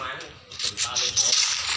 นู่นนาง